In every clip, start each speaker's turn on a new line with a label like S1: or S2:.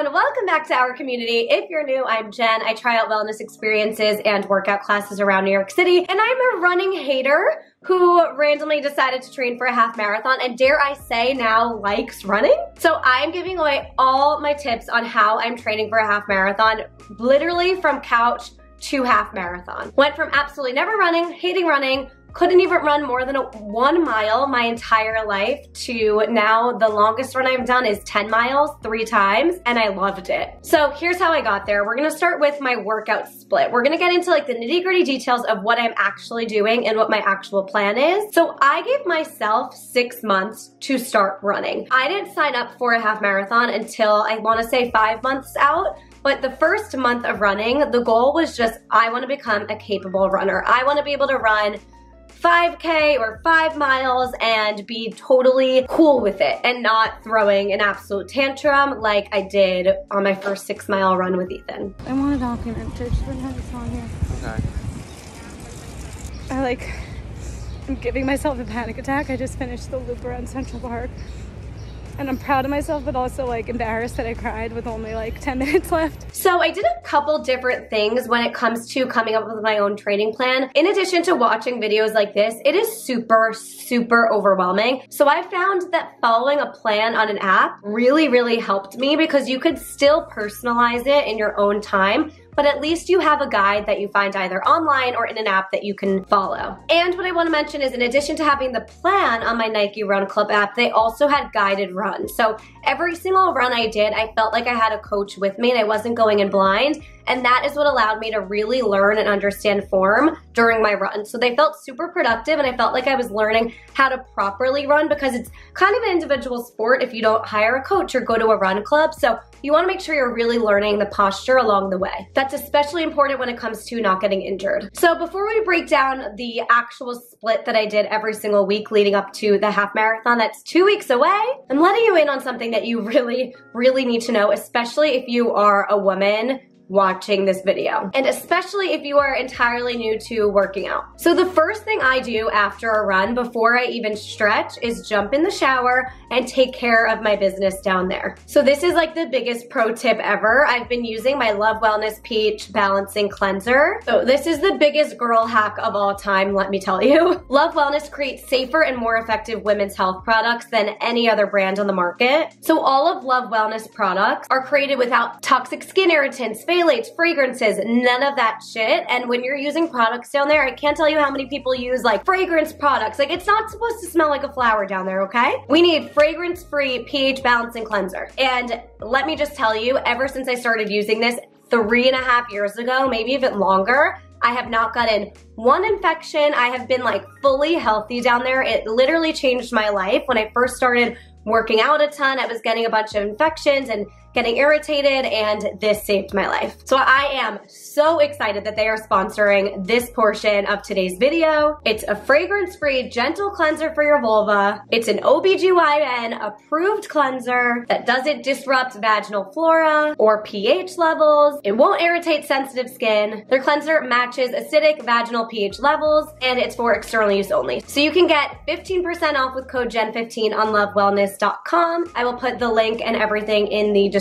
S1: everyone, welcome back to our community. If you're new, I'm Jen. I try out wellness experiences and workout classes around New York City, and I'm a running hater who randomly decided to train for a half marathon and dare I say now likes running. So I'm giving away all my tips on how I'm training for a half marathon, literally from couch to half marathon. Went from absolutely never running, hating running, couldn't even run more than a one mile my entire life to now the longest run I've done is 10 miles three times and I loved it. So here's how I got there. We're gonna start with my workout split. We're gonna get into like the nitty gritty details of what I'm actually doing and what my actual plan is. So I gave myself six months to start running. I didn't sign up for a half marathon until I wanna say five months out but the first month of running, the goal was just, I wanna become a capable runner. I wanna be able to run 5K or five miles and be totally cool with it and not throwing an absolute tantrum like I did on my first six mile run with Ethan.
S2: I want a document to just have this on here. Okay. I like, I'm giving myself a panic attack. I just finished the loop around Central Park and I'm proud of myself, but also like embarrassed that I cried with only like 10 minutes left.
S1: So I did a couple different things when it comes to coming up with my own training plan. In addition to watching videos like this, it is super, super overwhelming. So I found that following a plan on an app really, really helped me because you could still personalize it in your own time but at least you have a guide that you find either online or in an app that you can follow. And what I wanna mention is in addition to having the plan on my Nike Run Club app, they also had guided runs. So every single run I did, I felt like I had a coach with me and I wasn't going in blind. And that is what allowed me to really learn and understand form during my run. So they felt super productive and I felt like I was learning how to properly run because it's kind of an individual sport if you don't hire a coach or go to a run club. So you wanna make sure you're really learning the posture along the way. That's especially important when it comes to not getting injured. So before we break down the actual split that I did every single week leading up to the half marathon that's two weeks away, I'm letting you in on something that you really, really need to know, especially if you are a woman watching this video. And especially if you are entirely new to working out. So the first thing I do after a run before I even stretch is jump in the shower and take care of my business down there. So this is like the biggest pro tip ever. I've been using my Love Wellness Peach Balancing Cleanser. So this is the biggest girl hack of all time, let me tell you. Love Wellness creates safer and more effective women's health products than any other brand on the market. So all of Love Wellness products are created without toxic skin irritants, phthalates, fragrances, none of that shit. And when you're using products down there, I can't tell you how many people use like fragrance products. Like it's not supposed to smell like a flower down there, okay? We need fragrance-free pH balancing cleanser. And let me just tell you, ever since I started using this three and a half years ago, maybe even longer, I have not gotten one infection. I have been like fully healthy down there. It literally changed my life. When I first started working out a ton, I was getting a bunch of infections and getting irritated and this saved my life. So I am so excited that they are sponsoring this portion of today's video. It's a fragrance-free gentle cleanser for your vulva. It's an OBGYN approved cleanser that doesn't disrupt vaginal flora or pH levels. It won't irritate sensitive skin. Their cleanser matches acidic vaginal pH levels and it's for external use only. So you can get 15% off with code JEN15 on lovewellness.com. I will put the link and everything in the description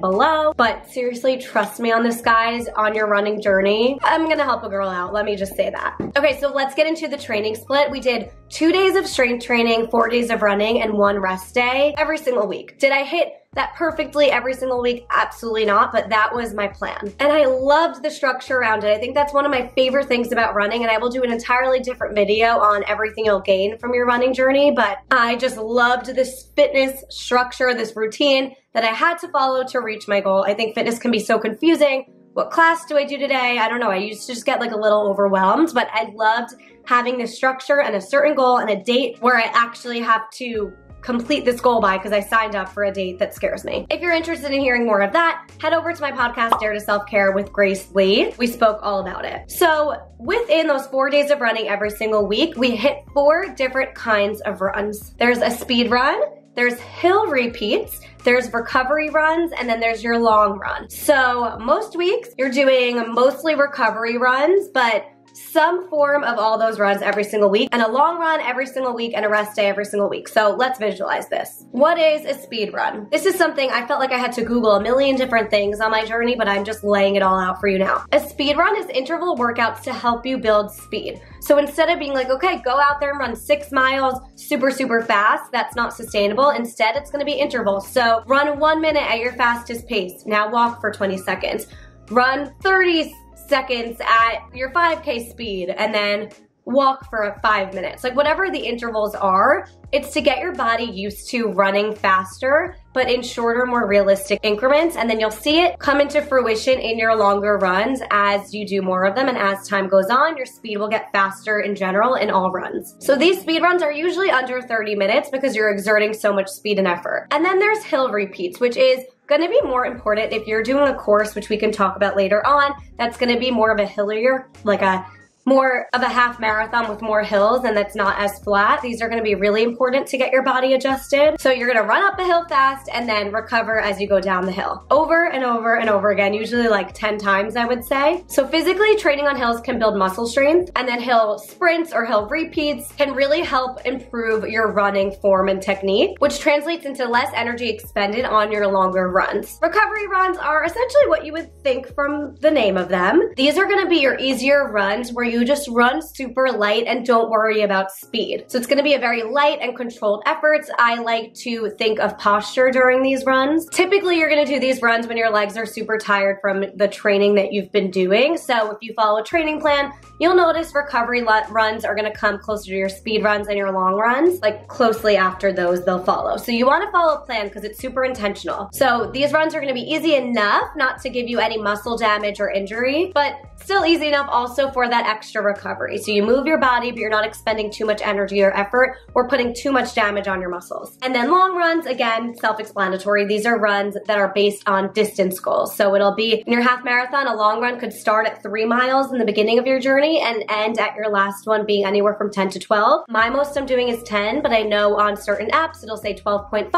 S1: below. But seriously, trust me on this, guys, on your running journey. I'm gonna help a girl out, let me just say that. Okay, so let's get into the training split. We did two days of strength training, four days of running, and one rest day every single week. Did I hit that perfectly every single week? Absolutely not, but that was my plan. And I loved the structure around it. I think that's one of my favorite things about running, and I will do an entirely different video on everything you'll gain from your running journey, but I just loved this fitness structure, this routine that I had to follow to reach my goal. I think fitness can be so confusing. What class do I do today? I don't know. I used to just get like a little overwhelmed, but I loved having this structure and a certain goal and a date where I actually have to complete this goal by because I signed up for a date that scares me. If you're interested in hearing more of that, head over to my podcast, Dare to Self-Care with Grace Lee. We spoke all about it. So within those four days of running every single week, we hit four different kinds of runs. There's a speed run, there's hill repeats, there's recovery runs, and then there's your long run. So most weeks you're doing mostly recovery runs, but some form of all those runs every single week and a long run every single week and a rest day every single week. So let's visualize this. What is a speed run? This is something I felt like I had to Google a million different things on my journey, but I'm just laying it all out for you now. A speed run is interval workouts to help you build speed. So instead of being like, okay, go out there and run six miles super, super fast, that's not sustainable. Instead, it's gonna be intervals. So run one minute at your fastest pace. Now walk for 20 seconds. Run 30 seconds at your 5K speed and then walk for five minutes. Like whatever the intervals are, it's to get your body used to running faster, but in shorter, more realistic increments. And then you'll see it come into fruition in your longer runs as you do more of them. And as time goes on, your speed will get faster in general in all runs. So these speed runs are usually under 30 minutes because you're exerting so much speed and effort. And then there's hill repeats, which is gonna be more important if you're doing a course, which we can talk about later on, that's gonna be more of a hillier, like a more of a half marathon with more hills and that's not as flat. These are gonna be really important to get your body adjusted. So you're gonna run up a hill fast and then recover as you go down the hill. Over and over and over again, usually like 10 times I would say. So physically training on hills can build muscle strength and then hill sprints or hill repeats can really help improve your running form and technique, which translates into less energy expended on your longer runs. Recovery runs are essentially what you would think from the name of them. These are gonna be your easier runs where you you just run super light and don't worry about speed. So it's gonna be a very light and controlled efforts. I like to think of posture during these runs. Typically, you're gonna do these runs when your legs are super tired from the training that you've been doing. So if you follow a training plan, you'll notice recovery runs are gonna come closer to your speed runs and your long runs, like closely after those they'll follow. So you wanna follow a plan because it's super intentional. So these runs are gonna be easy enough not to give you any muscle damage or injury, but still easy enough also for that extra recovery. So you move your body, but you're not expending too much energy or effort or putting too much damage on your muscles. And then long runs, again, self-explanatory. These are runs that are based on distance goals. So it'll be in your half marathon, a long run could start at three miles in the beginning of your journey and end at your last one being anywhere from 10 to 12. My most I'm doing is 10, but I know on certain apps it'll say 12.5.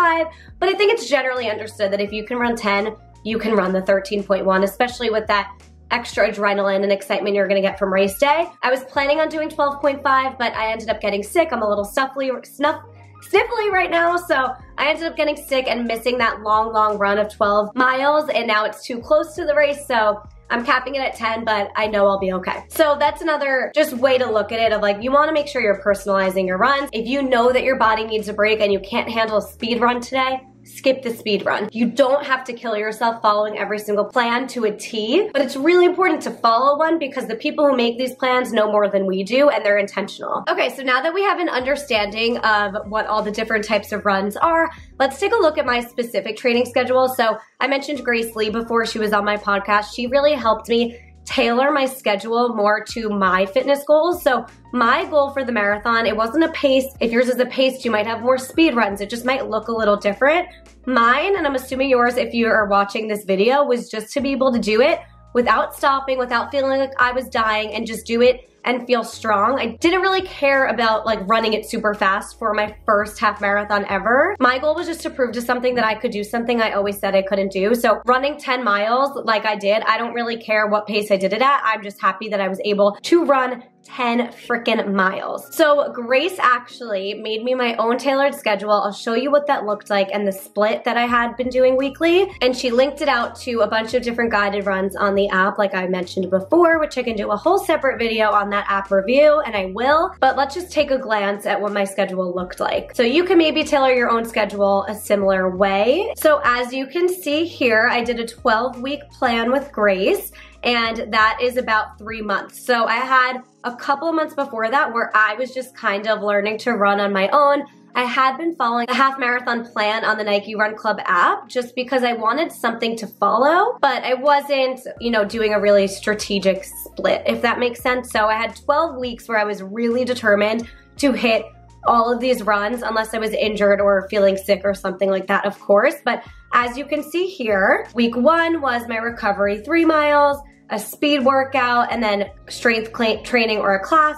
S1: But I think it's generally understood that if you can run 10, you can run the 13.1, especially with that extra adrenaline and excitement you're gonna get from race day. I was planning on doing 12.5, but I ended up getting sick. I'm a little stuffly, snuff, sniffly right now, so I ended up getting sick and missing that long, long run of 12 miles, and now it's too close to the race, so I'm capping it at 10, but I know I'll be okay. So that's another just way to look at it of like, you wanna make sure you're personalizing your runs. If you know that your body needs a break and you can't handle a speed run today, skip the speed run. You don't have to kill yourself following every single plan to a T, but it's really important to follow one because the people who make these plans know more than we do and they're intentional. Okay, so now that we have an understanding of what all the different types of runs are, let's take a look at my specific training schedule. So I mentioned Grace Lee before she was on my podcast. She really helped me tailor my schedule more to my fitness goals. So my goal for the marathon, it wasn't a pace. If yours is a pace, you might have more speed runs. It just might look a little different. Mine, and I'm assuming yours if you are watching this video, was just to be able to do it without stopping, without feeling like I was dying and just do it and feel strong. I didn't really care about like running it super fast for my first half marathon ever. My goal was just to prove to something that I could do something I always said I couldn't do. So running 10 miles like I did, I don't really care what pace I did it at. I'm just happy that I was able to run 10 freaking miles. So Grace actually made me my own tailored schedule. I'll show you what that looked like and the split that I had been doing weekly. And she linked it out to a bunch of different guided runs on the app like I mentioned before, which I can do a whole separate video on that app review and I will. But let's just take a glance at what my schedule looked like. So you can maybe tailor your own schedule a similar way. So as you can see here, I did a 12 week plan with Grace and that is about three months. So I had a couple of months before that where I was just kind of learning to run on my own. I had been following a half marathon plan on the Nike Run Club app just because I wanted something to follow, but I wasn't, you know, doing a really strategic split, if that makes sense. So I had 12 weeks where I was really determined to hit all of these runs unless I was injured or feeling sick or something like that, of course. But as you can see here, week one was my recovery three miles a speed workout, and then strength training or a class,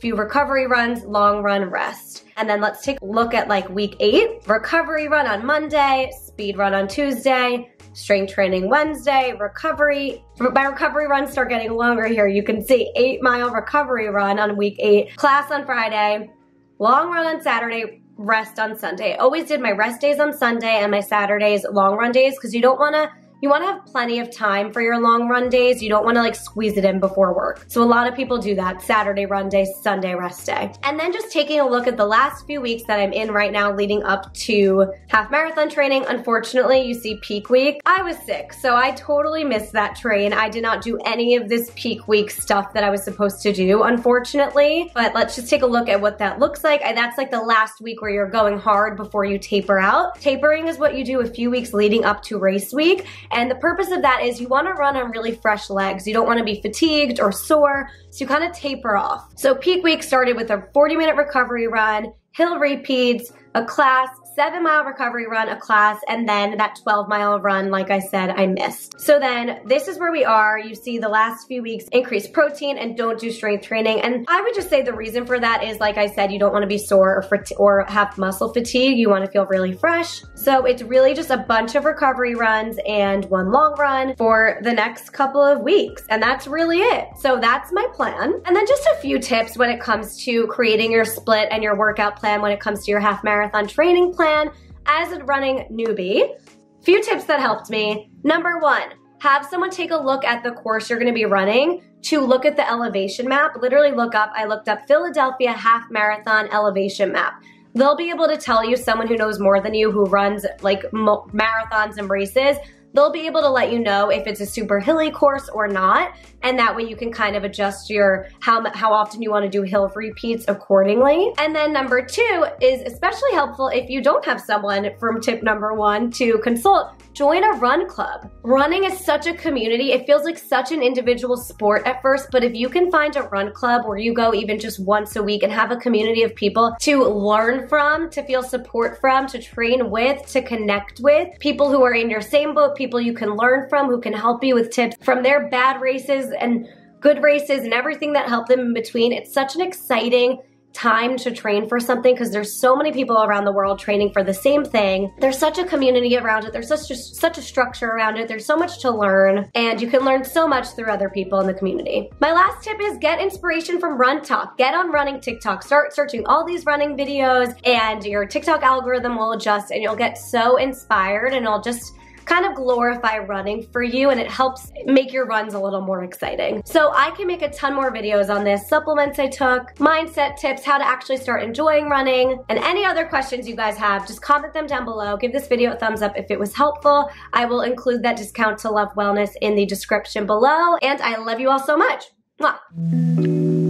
S1: few recovery runs, long run rest. And then let's take a look at like week eight, recovery run on Monday, speed run on Tuesday, strength training Wednesday, recovery. My recovery runs start getting longer here. You can see eight mile recovery run on week eight, class on Friday, long run on Saturday, rest on Sunday. Always did my rest days on Sunday and my Saturdays long run days because you don't want to you want to have plenty of time for your long run days. You don't want to like squeeze it in before work. So a lot of people do that Saturday run day, Sunday rest day. And then just taking a look at the last few weeks that I'm in right now leading up to half marathon training. Unfortunately, you see peak week. I was sick, so I totally missed that train. I did not do any of this peak week stuff that I was supposed to do, unfortunately. But let's just take a look at what that looks like. And that's like the last week where you're going hard before you taper out. Tapering is what you do a few weeks leading up to race week. And the purpose of that is you wanna run on really fresh legs. You don't wanna be fatigued or sore, so you kind of taper off. So peak week started with a 40 minute recovery run, hill repeats, a class, seven mile recovery run, a class, and then that 12 mile run, like I said, I missed. So then this is where we are. You see the last few weeks increase protein and don't do strength training. And I would just say the reason for that is, like I said, you don't want to be sore or, or have muscle fatigue. You want to feel really fresh. So it's really just a bunch of recovery runs and one long run for the next couple of weeks. And that's really it. So that's my plan. And then just a few tips when it comes to creating your split and your workout plan when it comes to your half marathon training plan plan as a running newbie. Few tips that helped me. Number one, have someone take a look at the course you're gonna be running to look at the elevation map. Literally look up, I looked up Philadelphia half marathon elevation map. They'll be able to tell you someone who knows more than you who runs like marathons and races they'll be able to let you know if it's a super hilly course or not. And that way you can kind of adjust your how, how often you want to do hill repeats accordingly. And then number two is especially helpful if you don't have someone from tip number one to consult join a run club. Running is such a community. It feels like such an individual sport at first, but if you can find a run club where you go even just once a week and have a community of people to learn from, to feel support from, to train with, to connect with, people who are in your same boat, people you can learn from, who can help you with tips from their bad races and good races and everything that helped them in between. It's such an exciting time to train for something because there's so many people around the world training for the same thing. There's such a community around it. There's such a, such a structure around it. There's so much to learn and you can learn so much through other people in the community. My last tip is get inspiration from RunTok. Get on running TikTok. Start searching all these running videos and your TikTok algorithm will adjust and you'll get so inspired and it'll just kind of glorify running for you and it helps make your runs a little more exciting. So I can make a ton more videos on this, supplements I took, mindset tips, how to actually start enjoying running, and any other questions you guys have, just comment them down below. Give this video a thumbs up if it was helpful. I will include that discount to Love Wellness in the description below, and I love you all so much. Mwah.